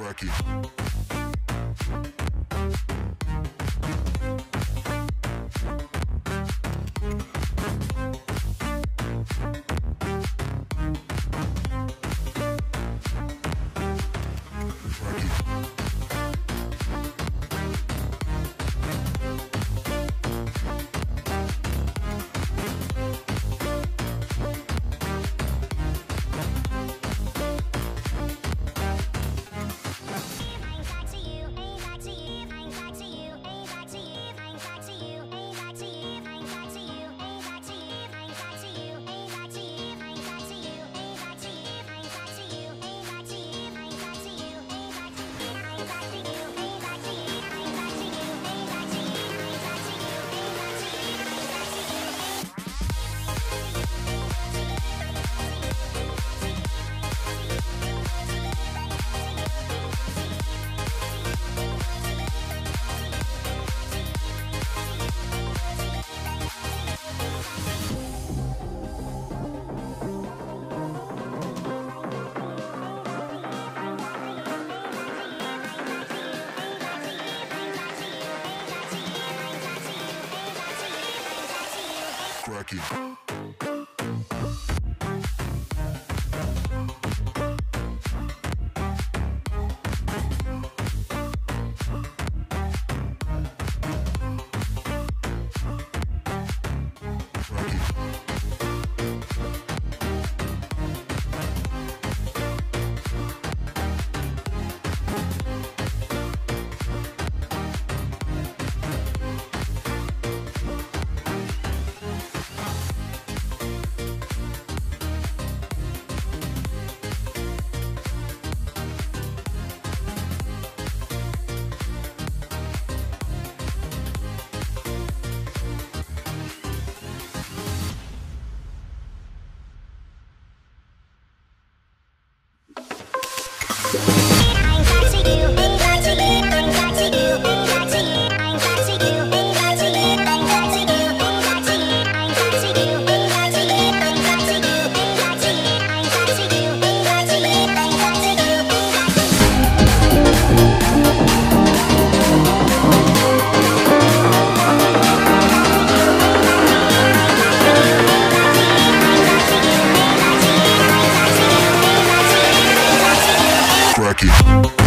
crack it. Crack Crack it.